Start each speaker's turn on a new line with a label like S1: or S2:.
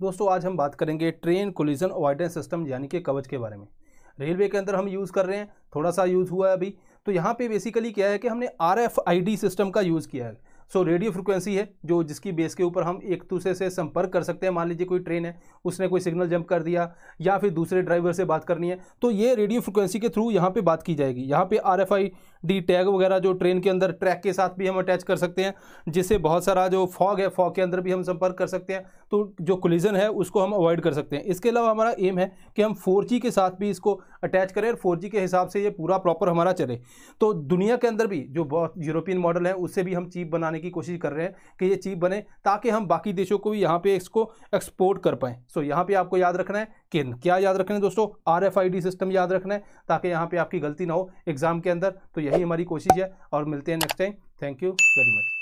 S1: दोस्तों, आज हम बात करेंगे ट्रेन कोलिजन अवॉइडेंस सिस्टम, यानी कि कवच के बारे में। रेलवे के अंदर हम यूज़ कर रहे हैं थोड़ा सा यूज़ हुआ है अभी। तो यहाँ पे बेसिकली क्या है कि हमने R F I D system का यूज़ किया है। सो रेडियो फ्रिक्वेंसी है, जो जिसकी बेस के ऊपर हम एक दूसरे से संपर्क कर सकते हैं। मान लीजिए कोई ट्रेन है, उसने कोई सिग्नल जंप कर दिया, या फिर दूसरे ड्राइवर से बात करनी है तो ये रेडियो फ्रिक्वेंसी के थ्रू यहाँ पे बात की जाएगी। यहाँ पे R F I D tag वगैरह जो ट्रेन के अंदर ट्रैक के साथ भी हम अटैच कर सकते हैं, जिससे बहुत सारा जो फॉग है, फॉग के अंदर भी हम संपर्क कर सकते हैं। तो जो कोलिजन है, उसको हम अवॉइड कर सकते हैं। इसके अलावा हमारा एम है कि हम फोर के साथ भी इसको अटैच करें और फोर के हिसाब से ये पूरा प्रॉपर हमारा चले। तो दुनिया के अंदर भी जो बहुत यूरोपियन मॉडल है, उससे भी हम चीप बनाने की कोशिश कर रहे हैं कि ये चीप बने, ताकि हम बाकी देशों को भी यहाँ पे इसको एक्सपोर्ट कर पाएँ। सो यहाँ पे आपको याद रखना है कि क्या याद रखना है दोस्तों? R F I D system याद रखना है, ताकि यहाँ पे आपकी गलती ना हो एग्ज़ाम के अंदर। तो यही हमारी कोशिश है, और मिलते हैं next time thank you very much